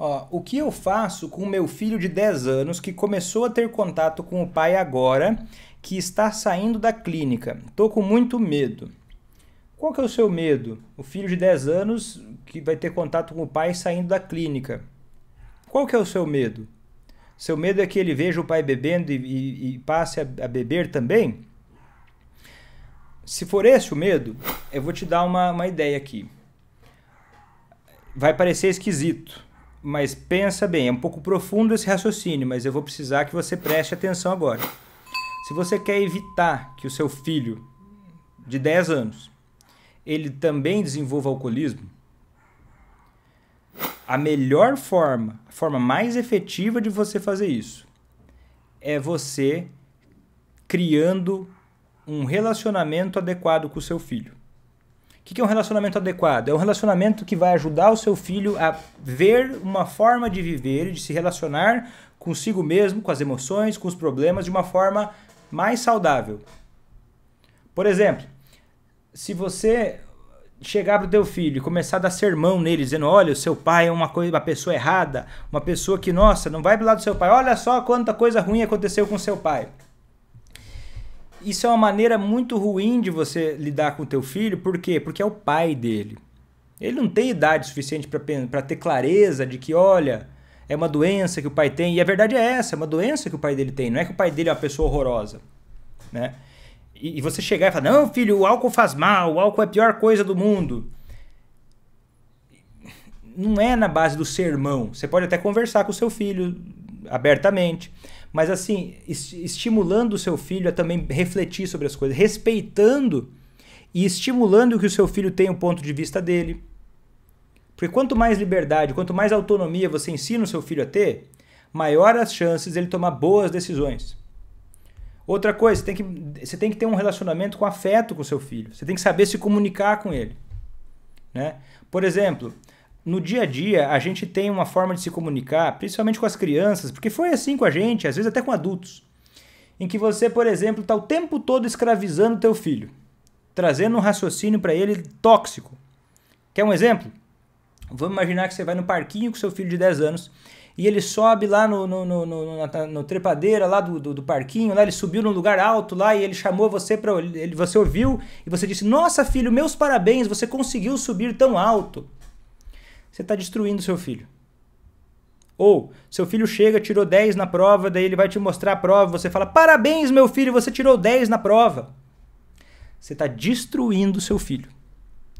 Ó, o que eu faço com o meu filho de 10 anos que começou a ter contato com o pai agora, que está saindo da clínica? Tô com muito medo. Qual que é o seu medo? O filho de 10 anos que vai ter contato com o pai saindo da clínica. Qual que é o seu medo? Seu medo é que ele veja o pai bebendo e, e, e passe a, a beber também? Se for esse o medo, eu vou te dar uma, uma ideia aqui. Vai parecer esquisito, mas pensa bem, é um pouco profundo esse raciocínio, mas eu vou precisar que você preste atenção agora. Se você quer evitar que o seu filho de 10 anos ele também desenvolva alcoolismo, a melhor forma, a forma mais efetiva de você fazer isso é você criando um relacionamento adequado com o seu filho. O que é um relacionamento adequado? É um relacionamento que vai ajudar o seu filho a ver uma forma de viver, de se relacionar consigo mesmo, com as emoções, com os problemas, de uma forma mais saudável. Por exemplo, se você chegar pro teu filho e começar a dar sermão nele, dizendo: olha, o seu pai é uma coisa, uma pessoa errada, uma pessoa que, nossa, não vai pro lado do seu pai, olha só quanta coisa ruim aconteceu com seu pai isso é uma maneira muito ruim de você lidar com o teu filho, por quê? Porque é o pai dele. Ele não tem idade suficiente para ter clareza de que, olha, é uma doença que o pai tem, e a verdade é essa, é uma doença que o pai dele tem, não é que o pai dele é uma pessoa horrorosa, né? E, e você chegar e falar, não, filho, o álcool faz mal, o álcool é a pior coisa do mundo. Não é na base do sermão. Você pode até conversar com o seu filho abertamente mas assim, estimulando o seu filho a também refletir sobre as coisas, respeitando e estimulando que o seu filho tenha um ponto de vista dele. Porque quanto mais liberdade, quanto mais autonomia você ensina o seu filho a ter, maior as chances ele tomar boas decisões. Outra coisa, você tem, que, você tem que ter um relacionamento com afeto com o seu filho. Você tem que saber se comunicar com ele. Né? Por exemplo, no dia a dia, a gente tem uma forma de se comunicar, principalmente com as crianças, porque foi assim com a gente, às vezes até com adultos, em que você, por exemplo, está o tempo todo escravizando teu filho, trazendo um raciocínio para ele tóxico. Quer um exemplo? Vamos imaginar que você vai no parquinho com seu filho de 10 anos e ele sobe lá no, no, no, no, na, no trepadeira lá do, do, do, parquinho, lá ele subiu num lugar alto lá e ele chamou você para ele você ouviu e você disse: "Nossa, filho, meus parabéns, você conseguiu subir tão alto" você está destruindo seu filho. Ou seu filho chega, tirou 10 na prova, daí ele vai te mostrar a prova, você fala: "Parabéns, meu filho, você tirou 10 na prova". Você está destruindo seu filho.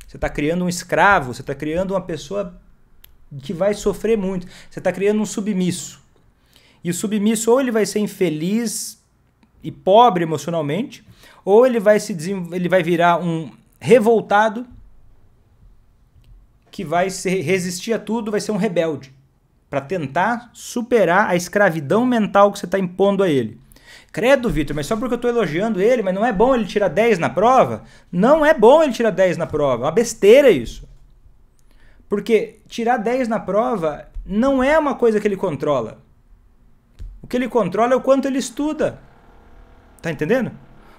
Você está criando um escravo, você está criando uma pessoa que vai sofrer muito. Você está criando um submisso. E o submisso ou ele vai ser infeliz e pobre emocionalmente, ou ele vai se ele vai virar um revoltado que vai ser, resistir a tudo, vai ser um rebelde. Para tentar superar a escravidão mental que você está impondo a ele. Credo, Vitor, mas só porque eu estou elogiando ele, mas não é bom ele tirar 10 na prova? Não é bom ele tirar 10 na prova. É uma besteira isso. Porque tirar 10 na prova não é uma coisa que ele controla. O que ele controla é o quanto ele estuda. Tá entendendo?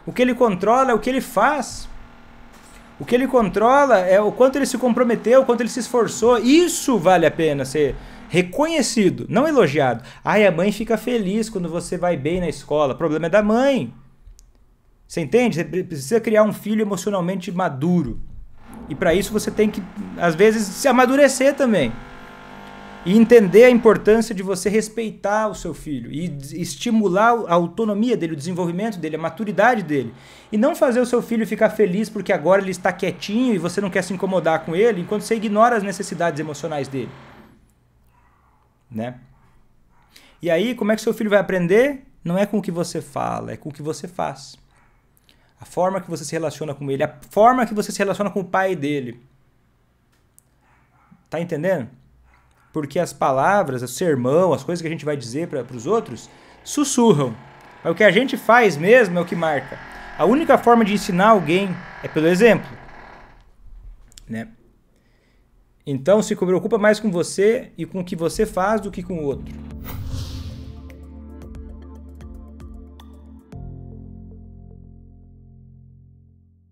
O que ele controla é o que ele faz. O que ele controla é o quanto ele se comprometeu, o quanto ele se esforçou. Isso vale a pena ser reconhecido, não elogiado. Ai, a mãe fica feliz quando você vai bem na escola. O problema é da mãe. Você entende? Você precisa criar um filho emocionalmente maduro. E para isso você tem que, às vezes, se amadurecer também. E entender a importância de você respeitar o seu filho e estimular a autonomia dele, o desenvolvimento dele, a maturidade dele. E não fazer o seu filho ficar feliz porque agora ele está quietinho e você não quer se incomodar com ele, enquanto você ignora as necessidades emocionais dele. Né? E aí, como é que seu filho vai aprender? Não é com o que você fala, é com o que você faz. A forma que você se relaciona com ele, a forma que você se relaciona com o pai dele. Tá entendendo? Porque as palavras, o sermão, as coisas que a gente vai dizer para os outros, sussurram. Mas o que a gente faz mesmo é o que marca. A única forma de ensinar alguém é pelo exemplo. Né? Então se preocupa mais com você e com o que você faz do que com o outro.